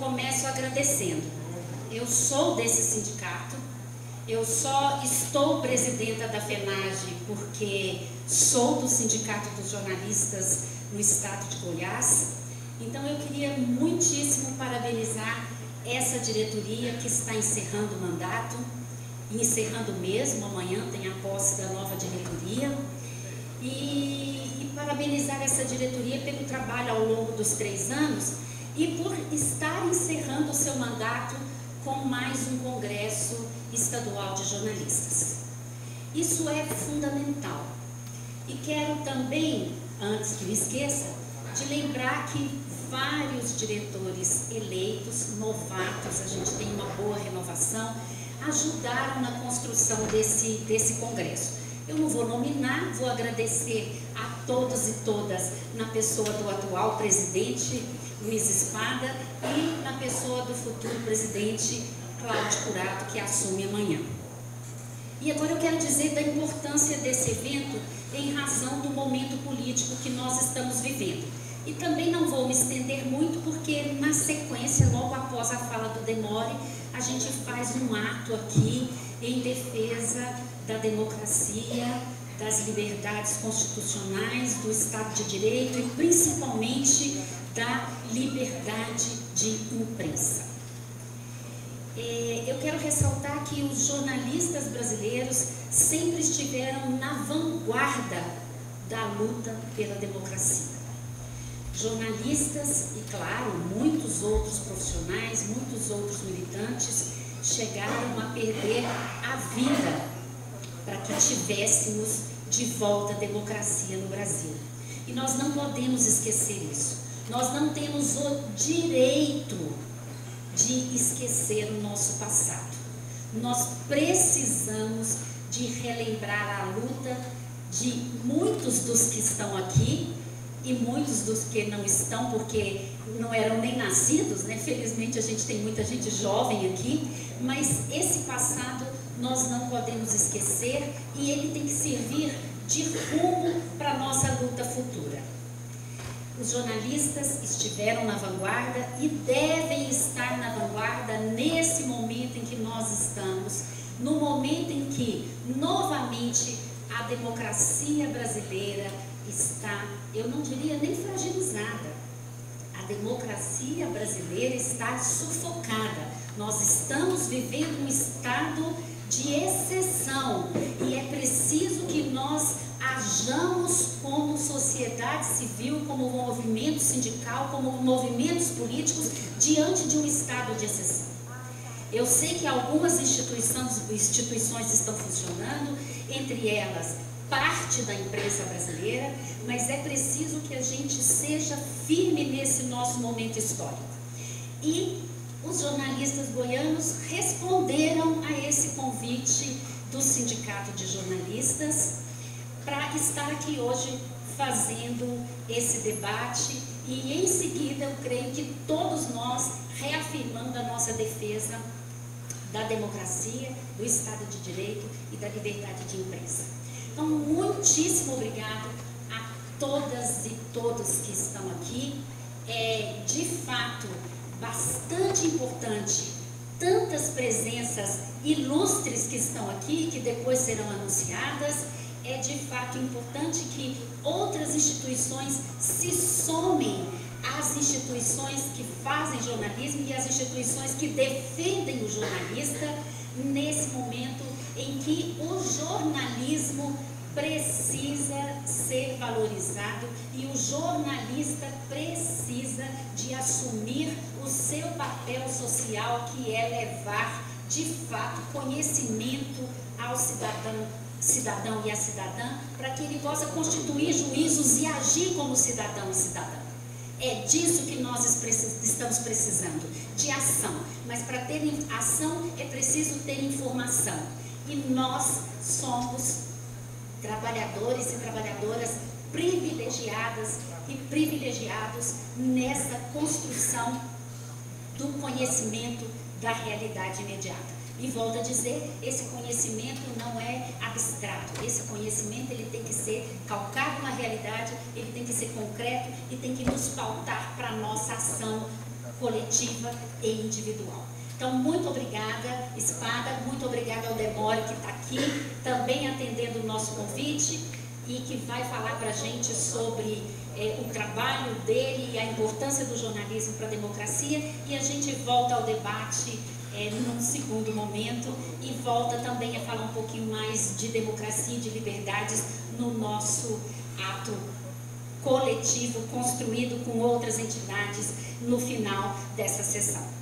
começo agradecendo. Eu sou desse sindicato, eu só estou presidenta da FENAGE porque sou do Sindicato dos Jornalistas no estado de Goiás. Então eu queria muitíssimo parabenizar essa diretoria que está encerrando o mandato, encerrando mesmo, amanhã tem a posse da nova diretoria. E, e parabenizar essa diretoria pelo trabalho ao longo dos três anos e por estar encerrando o seu mandato com mais um congresso estadual de jornalistas. Isso é fundamental. E quero também, antes que eu esqueça, de lembrar que vários diretores eleitos, novatos, a gente tem uma boa renovação, ajudaram na construção desse, desse congresso. Eu não vou nominar, vou agradecer a todos e todas na pessoa do atual presidente Luiz Espada e na pessoa do futuro presidente Cláudio Curato, que assume amanhã. E agora eu quero dizer da importância desse evento em razão do momento político que nós estamos vivendo. E também não vou me estender muito, porque na sequência, logo após a fala do Demore, a gente faz um ato aqui em defesa da democracia, das liberdades constitucionais, do Estado de Direito e principalmente da liberdade de imprensa. É, eu quero ressaltar que os jornalistas brasileiros sempre estiveram na vanguarda da luta pela democracia. Jornalistas e, claro, muitos outros profissionais, muitos outros militantes chegaram a perder a vida para que tivéssemos de volta a democracia no Brasil. E nós não podemos esquecer isso. Nós não temos o direito de esquecer o nosso passado. Nós precisamos de relembrar a luta de muitos dos que estão aqui e muitos dos que não estão, porque não eram nem nascidos, né? Felizmente a gente tem muita gente jovem aqui, mas esse passado nós não podemos esquecer e ele tem que servir de rumo para nossa. Os jornalistas estiveram na vanguarda e devem estar na vanguarda nesse momento em que nós estamos, no momento em que, novamente, a democracia brasileira está, eu não diria nem fragilizada, a democracia brasileira está sufocada. Nós estamos vivendo um estado de exceção e é preciso que nós hajamos como sociedade civil, como movimento sindical, como movimentos políticos diante de um estado de exceção. Eu sei que algumas instituições, instituições estão funcionando, entre elas parte da imprensa brasileira, mas é preciso que a gente seja firme nesse nosso momento histórico. E os jornalistas goianos responderam a esse convite do Sindicato de Jornalistas para estar aqui hoje fazendo esse debate e em seguida eu creio que todos nós reafirmando a nossa defesa da democracia, do Estado de Direito e da liberdade de imprensa. Então, muitíssimo obrigado a todas e todos que estão aqui. É, de fato, bastante importante tantas presenças ilustres que estão aqui, que depois serão anunciadas. É de fato importante que outras instituições se somem às instituições que fazem jornalismo e às instituições que defendem o jornalista nesse momento em que o jornalismo precisa ser valorizado e o jornalista precisa de assumir o seu papel social, que é levar de fato conhecimento ao cidadão, cidadão e à cidadã, para que ele possa constituir juízos e agir como cidadão e cidadã. É disso que nós estamos precisando, de ação. Mas para ter ação é preciso ter informação. E nós somos trabalhadores e trabalhadoras privilegiadas e privilegiados nessa construção do conhecimento da realidade imediata. E volto a dizer, esse conhecimento não é abstrato, esse conhecimento ele tem que ser calcado na realidade, ele tem que ser concreto e tem que nos pautar para a nossa ação coletiva e individual. Então, muito obrigada, Espada, muito obrigada ao Demore que está aqui, também atendendo o nosso convite e que vai falar para a gente sobre é, o trabalho dele e a importância do jornalismo para a democracia. E a gente volta ao debate é, num segundo momento e volta também a falar um pouquinho mais de democracia e de liberdades no nosso ato coletivo construído com outras entidades no final dessa sessão.